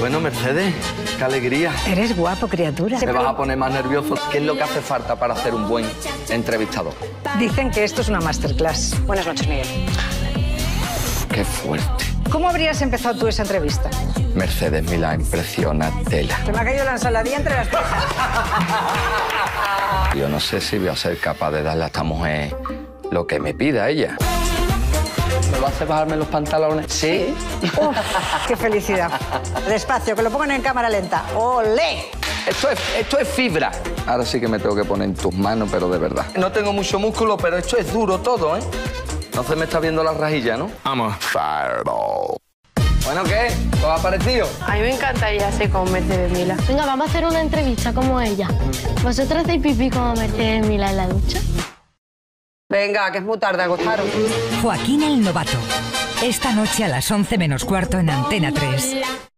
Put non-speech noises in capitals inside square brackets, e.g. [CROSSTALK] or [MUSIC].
Bueno, Mercedes, qué alegría. Eres guapo, criatura. Me vas a poner más nervioso. ¿Qué es lo que hace falta para ser un buen entrevistador? Dicen que esto es una masterclass. Buenas noches, Miguel. Qué fuerte. ¿Cómo habrías empezado tú esa entrevista? Mercedes Milá impresiona tela. Se me ha caído la ensaladilla entre las cejas. Yo no sé si voy a ser capaz de darle a esta mujer lo que me pida ella. ¿Me lo hace bajarme los pantalones? Sí. [LAUGHS] Uf, ¡Qué felicidad! Despacio, que lo pongan en cámara lenta. ¡Olé! Esto es, esto es fibra. Ahora sí que me tengo que poner en tus manos, pero de verdad. No tengo mucho músculo, pero esto es duro todo, ¿eh? No se me está viendo la rajilla, ¿no? Vamos. Fireball. Bueno, ¿qué? ¿Os ha parecido? A mí me encantaría ser como Mercedes Mila. Venga, vamos a hacer una entrevista como ella. ¿Vosotros hacéis pipí como Mercedes Mila en la ducha? Venga, que es muy tarde, acostaros. Joaquín el Novato. Esta noche a las 11 menos cuarto en Antena 3.